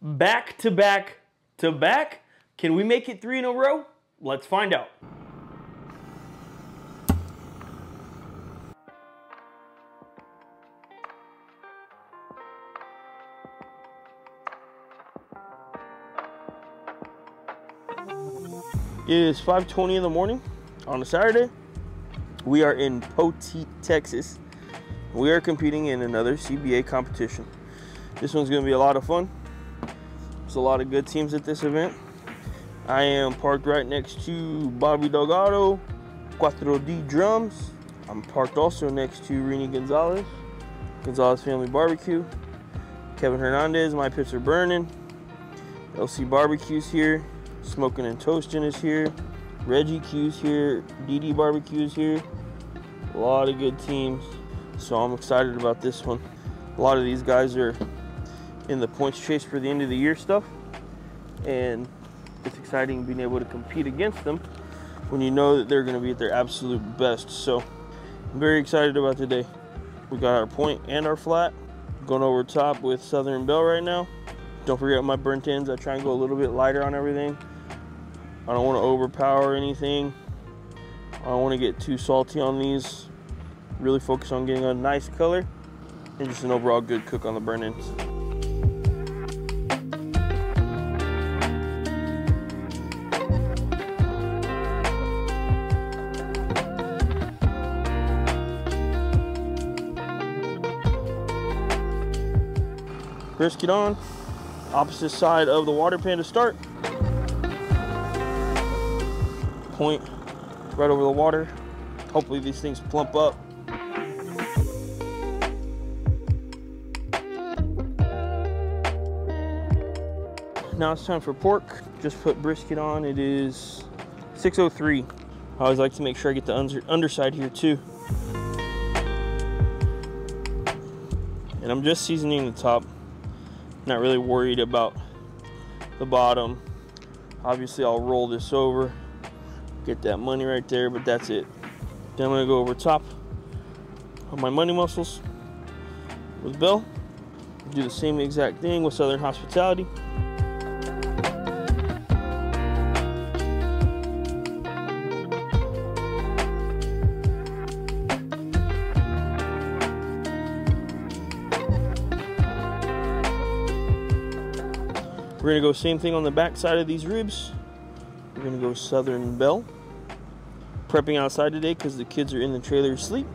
back to back to back. Can we make it three in a row? Let's find out. It is 5:20 in the morning on a Saturday. We are in Poteet, Texas. We are competing in another CBA competition. This one's going to be a lot of fun. A lot of good teams at this event. I am parked right next to Bobby Delgado, Cuatro D Drums. I'm parked also next to Rini Gonzalez, Gonzalez Family Barbecue. Kevin Hernandez, My Pips Are Burning. LC Barbecues here. Smoking and Toasting is here. Reggie Q's here. DD Barbecues here. A lot of good teams. So I'm excited about this one. A lot of these guys are in the points chase for the end of the year stuff. And it's exciting being able to compete against them when you know that they're going to be at their absolute best. So I'm very excited about today. We got our point and our flat. Going over top with Southern Belle right now. Don't forget my burnt ends. I try and go a little bit lighter on everything. I don't want to overpower anything. I don't want to get too salty on these. Really focus on getting a nice color and just an overall good cook on the burn ends. Brisket on, opposite side of the water pan to start. Point right over the water. Hopefully these things plump up. Now it's time for pork. Just put brisket on. It is 6.03. I always like to make sure I get the under underside here too. And I'm just seasoning the top. Not really worried about the bottom. Obviously I'll roll this over, get that money right there, but that's it. Then I'm gonna go over top of my money muscles with Belle. Do the same exact thing with Southern Hospitality. Gonna go same thing on the back side of these ribs. We're gonna go Southern Belle. Prepping outside today because the kids are in the trailer asleep.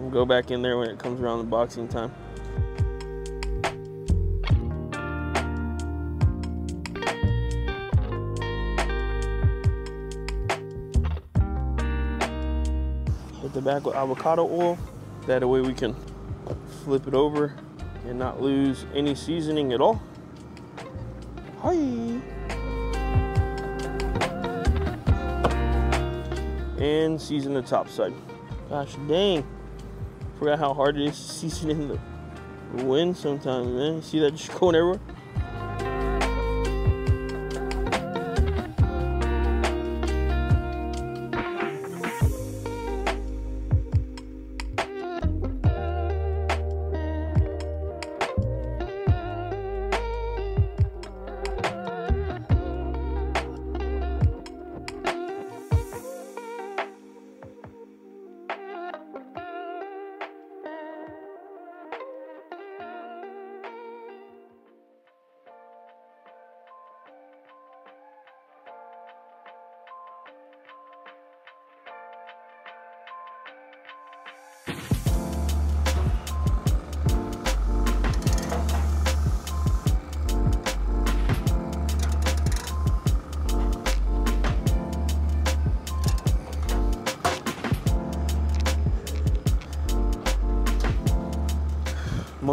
We'll go back in there when it comes around the boxing time. Hit the back with avocado oil. That way we can flip it over and not lose any seasoning at all. Hi. And season the top side. Gosh dang. Forgot how hard it is to season in the wind sometimes, man. See that just going everywhere?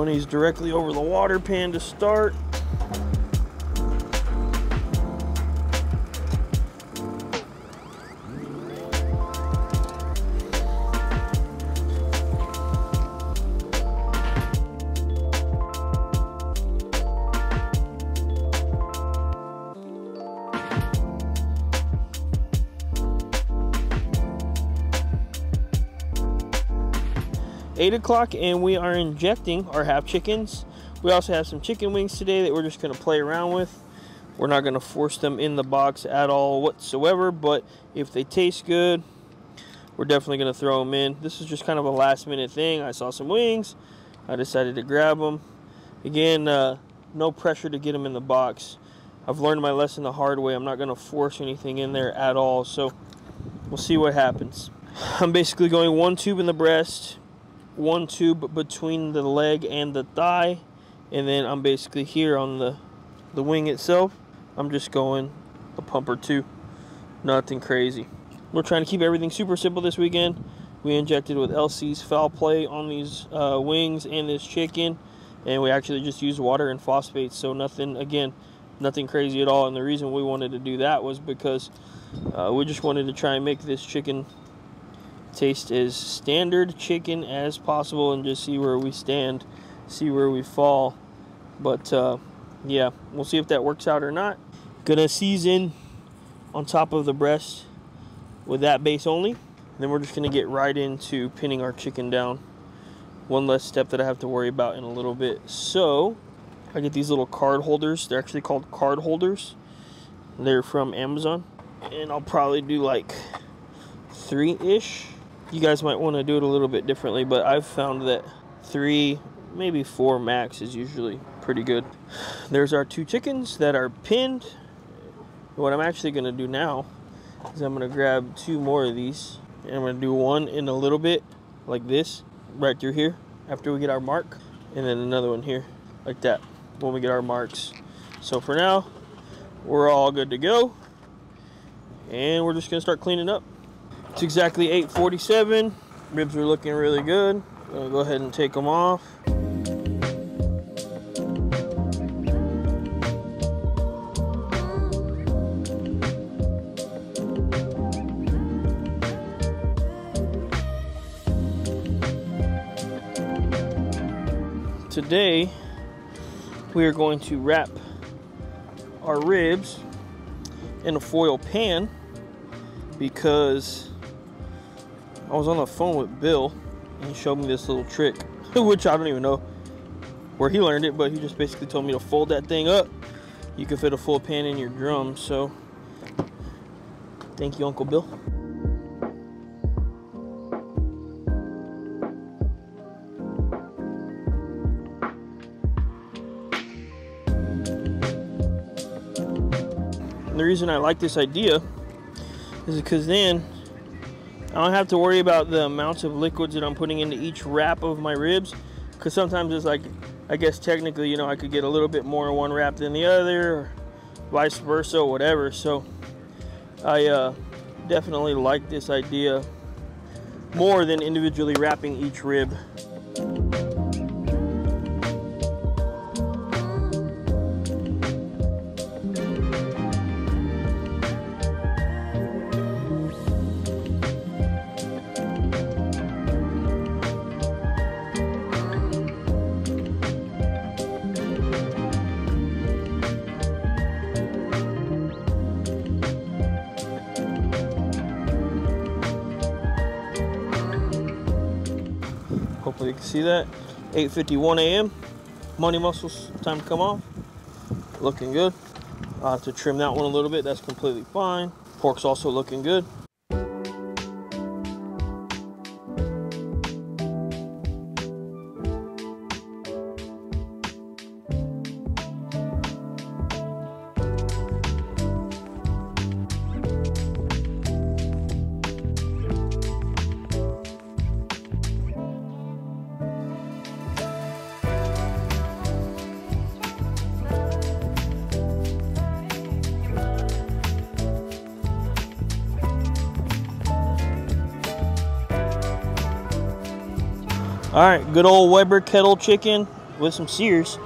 Money's directly over the water pan to start. O'clock, and we are injecting our half chickens We also have some chicken wings today that we're just going to play around with. We're not going to force them in the box at all whatsoever, but if they taste good, we're definitely going to throw them in. This is just kind of a last minute thing. I saw some wings. I decided to grab them. Again, uh, no pressure to get them in the box. I've learned my lesson the hard way. I'm not going to force anything in there at all. So we'll see what happens. I'm basically going one tube in the breast, one tube between the leg and the thigh, and then I'm basically here on the, the wing itself. I'm just going a pump or two. Nothing crazy. We're trying to keep everything super simple this weekend. We injected with LC's foul play on these uh, wings and this chicken, and we actually just used water and phosphates. So nothing, again, nothing crazy at all. And the reason we wanted to do that was because uh, we just wanted to try and make this chicken taste as standard chicken as possible and just see where we stand, see where we fall. But uh, yeah, we'll see if that works out or not. Gonna season on top of the breast with that base only. Then we're just gonna get right into pinning our chicken down. One less step that I have to worry about in a little bit. So I get these little card holders. They're actually called card holders. They're from Amazon. And I'll probably do like three-ish. You guys might want to do it a little bit differently, but I've found that three, maybe four max is usually pretty good. There's our two chickens that are pinned. What I'm actually going to do now is I'm going to grab two more of these and I'm going to do one in a little bit like this right through here after we get our mark and then another one here like that when we get our marks so for now we're all good to go and we're just going to start cleaning up it's exactly 8:47 ribs are looking really good. I'm to go ahead and take them off. Today we are going to wrap our ribs in a foil pan because I was on the phone with Bill and he showed me this little trick which I don't even know where he learned it but he just basically told me to fold that thing up. You can fit a full pan in your drum so thank you Uncle Bill. And the reason I like this idea is because then I don't have to worry about the amounts of liquids that I'm putting into each wrap of my ribs. Because sometimes it's like, I guess technically, you know, I could get a little bit more in one wrap than the other, or vice versa, or whatever. So I uh, definitely like this idea more than individually wrapping each rib. Hopefully you can see that. 8.51 a.m. Money muscles, time to come off. Looking good. I'll have to trim that one a little bit. That's completely fine. Pork's also looking good. All right, good old Weber kettle chicken with some sears.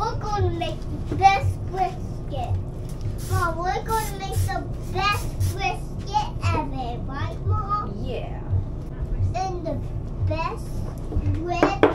We're going to make the best brisket. Mom, we're going to make the best brisket ever, right, Mom? Yeah. And the best ribs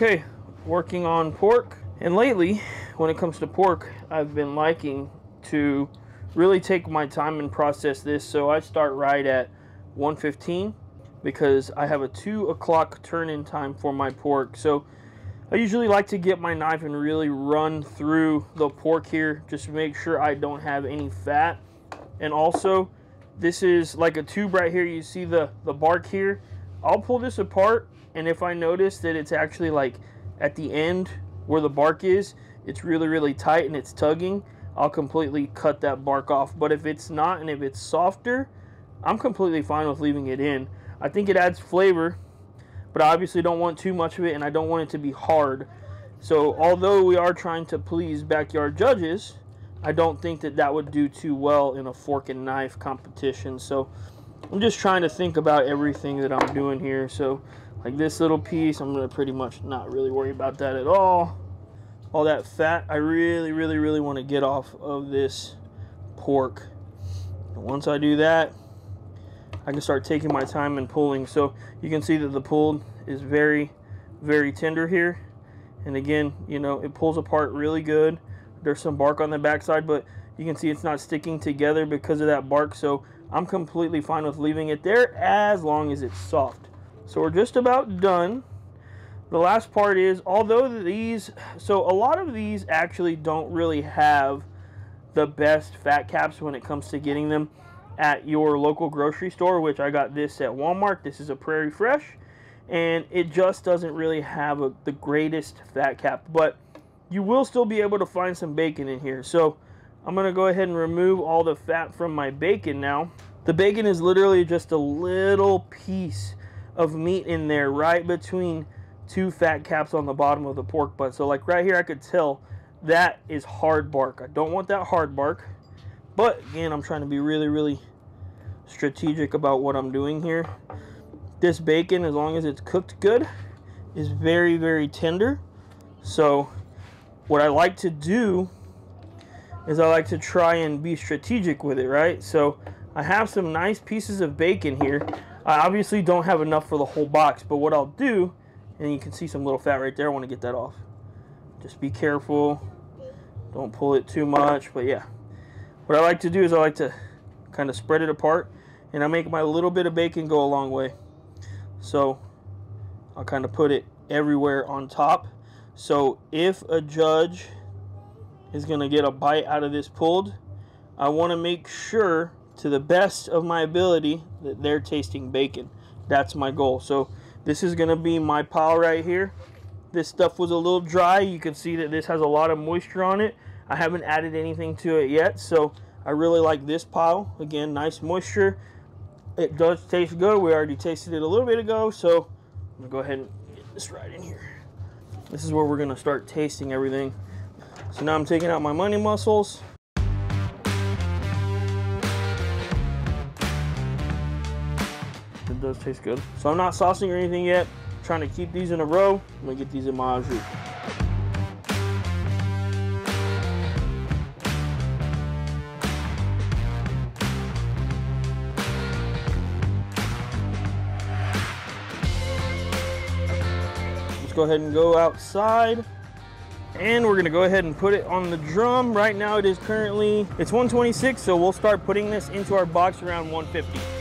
Okay, working on pork. And lately, when it comes to pork, I've been liking to really take my time and process this. So I start right at 115 because I have a 2 o'clock turn in time for my pork. So I usually like to get my knife and really run through the pork here just to make sure I don't have any fat. And also, this is like a tube right here. You see the, the bark here. I'll pull this apart and if I notice that it's actually like at the end where the bark is, it's really, really tight and it's tugging, I'll completely cut that bark off. But if it's not and if it's softer, I'm completely fine with leaving it in. I think it adds flavor, but I obviously don't want too much of it and I don't want it to be hard. So although we are trying to please backyard judges, I don't think that that would do too well in a fork and knife competition. So I'm just trying to think about everything that I'm doing here. So like this little piece, I'm gonna pretty much not really worry about that at all. All that fat, I really, really, really want to get off of this pork. And once I do that, I can start taking my time and pulling. So you can see that the pulled is very, very tender here. And again, you know, it pulls apart really good. There's some bark on the backside, but you can see it's not sticking together because of that bark. So I'm completely fine with leaving it there as long as it's soft. So we're just about done. The last part is, although these, so a lot of these actually don't really have the best fat caps when it comes to getting them at your local grocery store, which I got this at Walmart. This is a Prairie Fresh, and it just doesn't really have a, the greatest fat cap, but you will still be able to find some bacon in here. So I'm gonna go ahead and remove all the fat from my bacon now. The bacon is literally just a little piece of meat in there right between two fat caps on the bottom of the pork butt. So like right here I could tell that is hard bark. I don't want that hard bark. But again, I'm trying to be really, really strategic about what I'm doing here. This bacon, as long as it's cooked good, is very, very tender. So what I like to do is I like to try and be strategic with it, right? So I have some nice pieces of bacon here. I obviously don't have enough for the whole box, but what I'll do, and you can see some little fat right there, I want to get that off. Just be careful. Don't pull it too much, but yeah. What I like to do is I like to kind of spread it apart, and I make my little bit of bacon go a long way. So I'll kind of put it everywhere on top. So if a judge is going to get a bite out of this pulled, I want to make sure to the best of my ability that they're tasting bacon. That's my goal. So this is going to be my pile right here. This stuff was a little dry. You can see that this has a lot of moisture on it. I haven't added anything to it yet, so I really like this pile. Again, nice moisture. It does taste good. We already tasted it a little bit ago, so I'm gonna go ahead and get this right in here. This is where we're gonna start tasting everything. So now I'm taking out my money muscles. Does taste good. So I'm not saucing or anything yet. I'm trying to keep these in a row. I'm gonna get these in my au jus. Let's go ahead and go outside. And we're gonna go ahead and put it on the drum. Right now it is currently, it's 126, so we'll start putting this into our box around 150.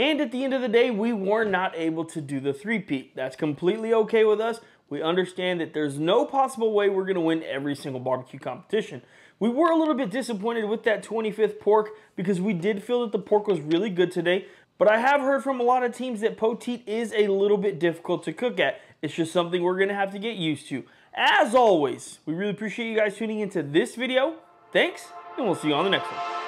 And at the end of the day, we were not able to do the three-peat. That's completely okay with us. We understand that there's no possible way we're going to win every single barbecue competition. We were a little bit disappointed with that 25th pork because we did feel that the pork was really good today. But I have heard from a lot of teams that poteet is a little bit difficult to cook at. It's just something we're going to have to get used to. As always, we really appreciate you guys tuning into this video. Thanks, and we'll see you on the next one.